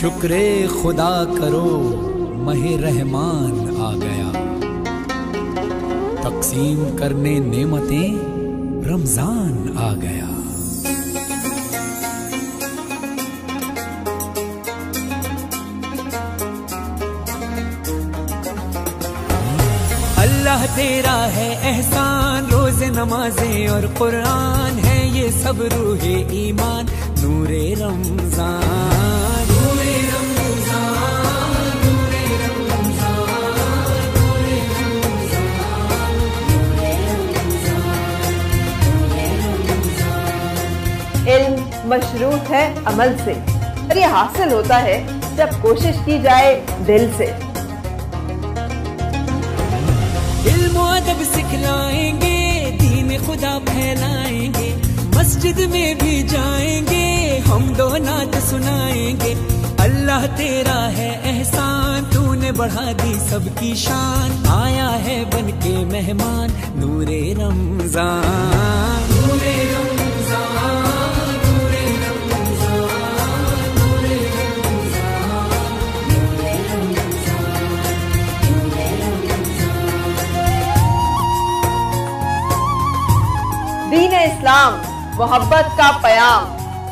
शुक्र खुदा करो, मह रहमान आ गया। तकसीम करने नेमतें रमज़ान आ गया। अल्लाह तेरा है एहसान, रोज नमाजें और कुरान है ये सब रूहे ईमान, नूरे रमज़ान। इल्म मशरूत है अमल से। और ये हासिल होता है जब कोशिश की जाए दिल से। सिखलाएँगे, दीन खुदा फैलाएँगे, मस्जिद में भी जाएँगे, हम दो नात सुनाएँगे। अल्लाह तेरा है एहसान, तूने बढ़ा दी सबकी शान, आया है बन के मेहमान, नूरे रमज़ान। दीन इस्लाम, मोहब्बत का पयाम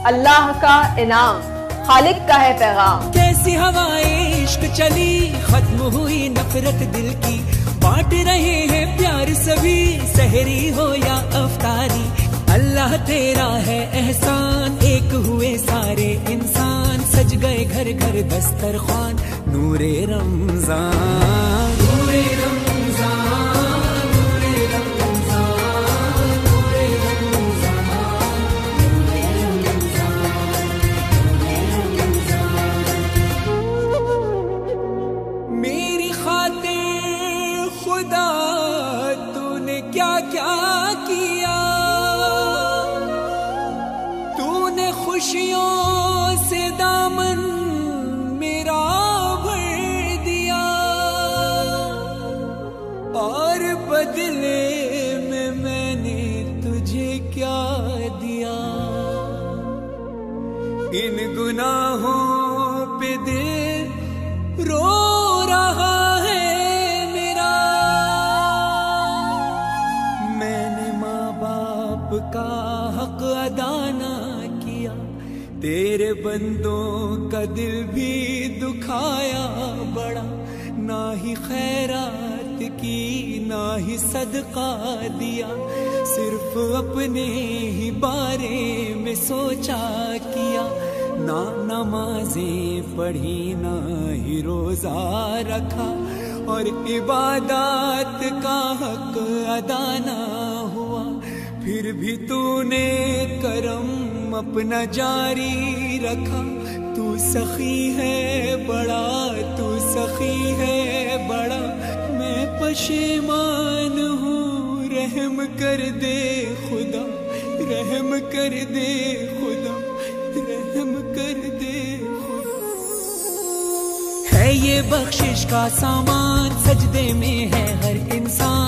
अल्लाह का इनाम, खालिक का है पैगाम। कैसी हवाएँ इश्क चली, खत्म हुई नफरत दिल की। बांट रहे हैं प्यार सभी, सहरी हो या अफतारी। अल्लाह तेरा है एहसान, एक हुए सारे इंसान। सज गए घर घर दस्तरखान, नूरे रमज़ान। खातिर तूने क्या क्या किया? तूने खुशियों से दामन मेरा भर दिया और बदले में मैंने तुझे क्या दिया? इन गुनाहों हक अदा ना किया। तेरे बंदों का दिल भी दुखाया बड़ा। ना ही खैरात की, ना ही सदका दिया। सिर्फ़ अपने ही बारे में सोचा किया। ना नमाजें पढ़ी, ना ही रोजा रखा। और इबादत का हक अदा ना हुआ। फिर भी तूने करम अपना जारी रखा। तू सखी है बड़ा, तू सखी है बड़ा। मैं पशेमान हूँ, रहम कर दे खुदा, रहम कर दे खुदा, रहम कर दे खुदा। है ये बख्शिश का सामान, सजदे में है हर इंसान।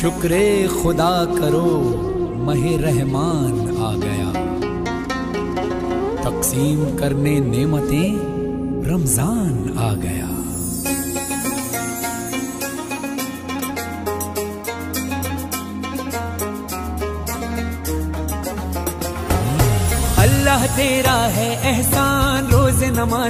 शुक्र खुदा करो, मह रहमान आ गया। तकसीम करने नेमतें रमज़ान आ गया। अल्लाह तेरा है एहसान, रोज नमाज़